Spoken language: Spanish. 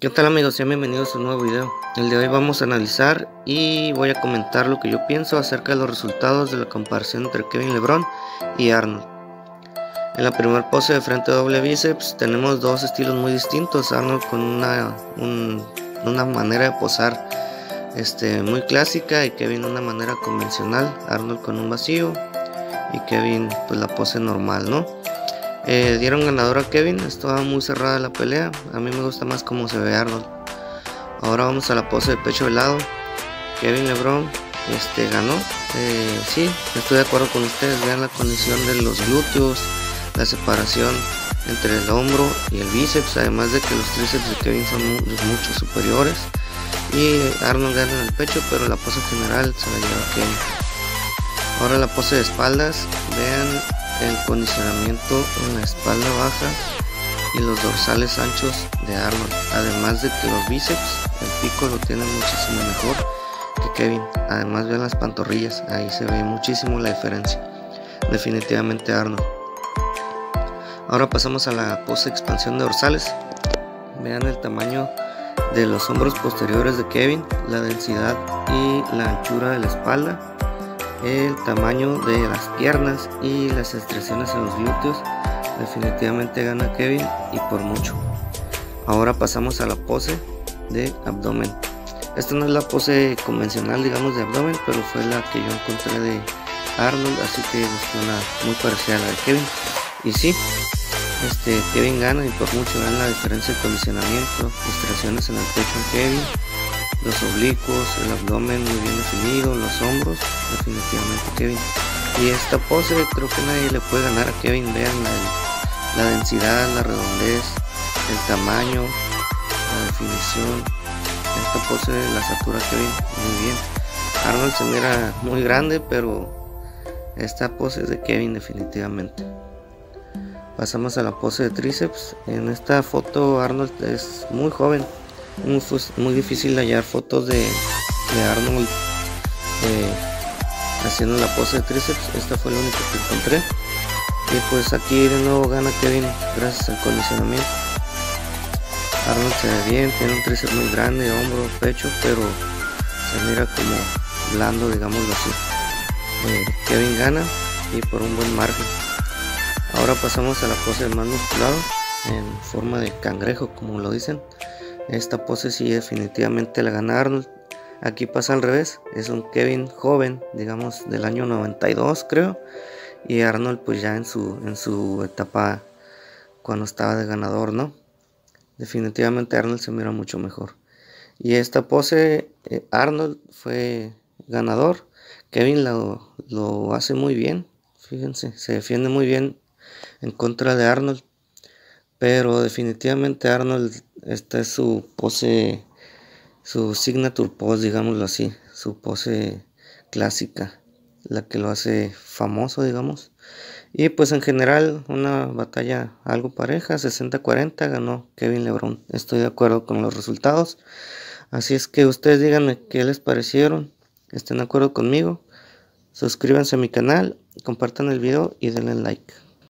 ¿Qué tal amigos? Sean bienvenidos a un nuevo video. El de hoy vamos a analizar y voy a comentar lo que yo pienso acerca de los resultados de la comparación entre Kevin LeBron y Arnold. En la primera pose de frente doble bíceps tenemos dos estilos muy distintos. Arnold con una, una manera de posar este, muy clásica y Kevin una manera convencional. Arnold con un vacío y Kevin pues la pose normal, ¿no? Eh, dieron ganador a Kevin, estaba muy cerrada la pelea. A mí me gusta más cómo se ve Arnold. Ahora vamos a la pose de pecho helado. Kevin Lebron este, ganó. Eh, sí, estoy de acuerdo con ustedes. Vean la condición de los glúteos, la separación entre el hombro y el bíceps. Además de que los tríceps de Kevin son mucho superiores. Y Arnold gana en el pecho, pero la pose general se la lleva Kevin. Ahora la pose de espaldas. Vean el condicionamiento en la espalda baja y los dorsales anchos de Arnold, además de que los bíceps, el pico lo tiene muchísimo mejor que Kevin, además vean las pantorrillas, ahí se ve muchísimo la diferencia, definitivamente Arnold. Ahora pasamos a la pose expansión de dorsales, vean el tamaño de los hombros posteriores de Kevin, la densidad y la anchura de la espalda el tamaño de las piernas y las extracciones en los glúteos. Definitivamente gana Kevin y por mucho. Ahora pasamos a la pose de abdomen. Esta no es la pose convencional, digamos, de abdomen, pero fue la que yo encontré de Arnold, así que suena muy parecida a la de Kevin. Y sí, este, Kevin gana y por mucho gana la diferencia de condicionamiento, extracciones en el pecho en Kevin los oblicuos, el abdomen muy bien definido, los hombros, definitivamente Kevin. Y esta pose creo que nadie le puede ganar a Kevin, vean la, densidad, la redondez, el tamaño, la definición. Esta pose la satura Kevin muy bien. Arnold se mira muy grande, pero esta pose es de Kevin definitivamente. Pasamos a la pose de tríceps. En esta foto Arnold es muy joven, muy, muy difícil hallar fotos de, Arnold eh, haciendo la pose de tríceps. Esta fue la única que encontré. Y pues aquí de nuevo gana Kevin gracias al condicionamiento. Arnold se ve bien, tiene un tríceps muy grande, hombro, pecho, pero se mira como blando, digámoslo así. Eh, Kevin gana y por un buen margen. Ahora pasamos a la pose más musculado en forma de cangrejo, como lo dicen. Esta pose sí definitivamente la gana Arnold. Aquí pasa al revés, es un Kevin joven, digamos del año 92 creo. Y Arnold pues ya en su, en su etapa cuando estaba de ganador, ¿no? Definitivamente Arnold se mira mucho mejor. Y esta pose, eh, Arnold fue ganador. Kevin lo, lo hace muy bien. Fíjense, se defiende muy bien en contra de Arnold. Pero definitivamente Arnold, esta es su pose, su signature pose, digámoslo así, su pose clásica, la que lo hace famoso, digamos. Y pues en general una batalla algo pareja, 60-40 ganó Kevin Lebron. Estoy de acuerdo con los resultados. Así es que ustedes díganme qué les parecieron, estén de acuerdo conmigo. Suscríbanse a mi canal, compartan el video y denle like.